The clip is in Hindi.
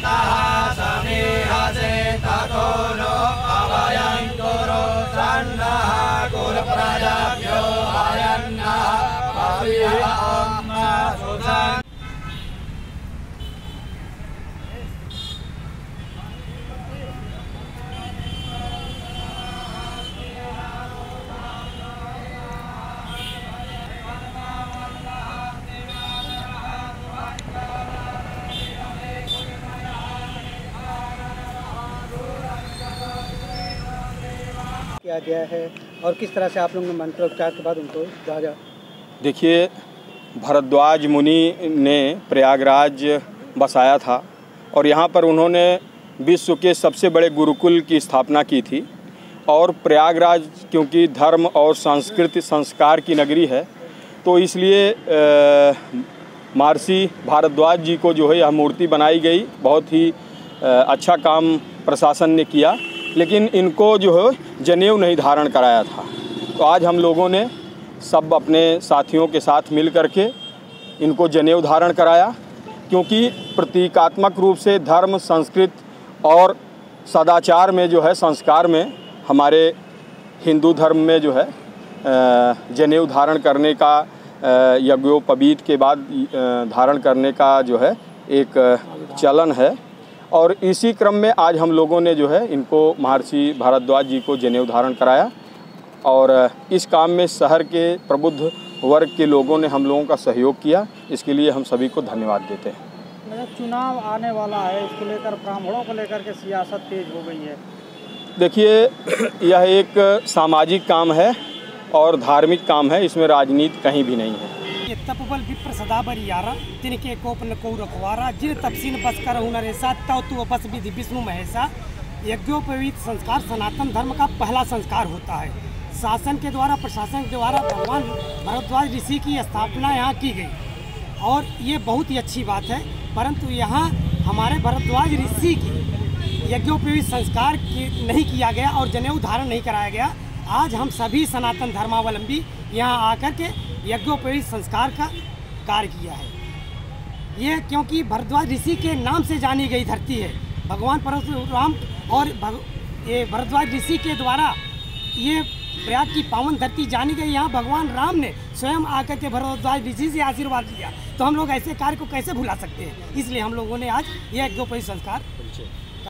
看 किया गया है और किस तरह से आप लोगों ने मंत्रोच्चार के बाद उनको ध्वजा देखिए, भरद्वाज मुनि ने प्रयागराज बसाया था और यहाँ पर उन्होंने विश्व के सबसे बड़े गुरुकुल की स्थापना की थी और प्रयागराज, क्योंकि धर्म और संस्कृति, संस्कार की नगरी है तो इसलिए महर्षि भारद्वाज जी को जो है यह मूर्ति बनाई गई। बहुत ही अच्छा काम प्रशासन ने किया। लेकिन इनको जो है, जनेऊ नहीं धारण कराया था। तो आज हम लोगों ने सब अपने साथियों के साथ मिल करके इनको जनेऊ धारण कराया, क्योंकि प्रतीकात्मक रूप से धर्म, संस्कृत और सदाचार में जो है, संस्कार में हमारे हिंदू धर्म में जो है जनेऊ धारण करने का यज्ञोपवीत के बाद धारण करने का जो है, एक चलन है। और इसी क्रम में आज हम लोगों ने जो है इनको महर्षि भारद्वाज जी को जनेऊ धारण कराया और इस काम में शहर के प्रबुद्ध वर्ग के लोगों ने हम लोगों का सहयोग किया। इसके लिए हम सभी को धन्यवाद देते हैं। चुनाव आने वाला है इसको लेकर ब्राह्मणों को लेकर के सियासत तेज हो गई है। देखिए यह एक सामाजिक काम है और धार्मिक काम है इसमें राजनीति कहीं भी नहीं है। सदा बरियारा तिनके कोप न को रखवारा जिन तपसीन बस कर नरेसा तव तु बस विधि विष्णु महेशा। यज्ञोपवीत संस्कार, सनातन धर्म का पहला संस्कार होता है। शासन के द्वारा, प्रशासन के द्वारा भगवान भरद्वाज ऋषि की स्थापना यहाँ की गई। और ये बहुत ही अच्छी बात है, परंतु यहाँ हमारे भरद्वाज ऋषि की यज्ञोपवीत संस्कार की नहीं किया गया और जनेऊ धारण नहीं कराया गया। आज हम सभी सनातन धर्मावलंबी यहाँ आकर के यज्ञोपवीत संस्कार का कार्य किया है। ये क्योंकि भरद्वाज ऋषि के नाम से जानी गई धरती है। भगवान परशुराम और भग, ये भरद्वाज ऋषि के द्वारा ये प्रयाग की पावन धरती जानी गई। यहाँ भगवान राम ने स्वयं आकर के भरद्वाज ऋषि से आशीर्वाद लिया। तो हम लोग ऐसे कार्य को कैसे भुला सकते हैं? इसलिए हम लोगों ने आज ये यज्ञोपवीत संस्कार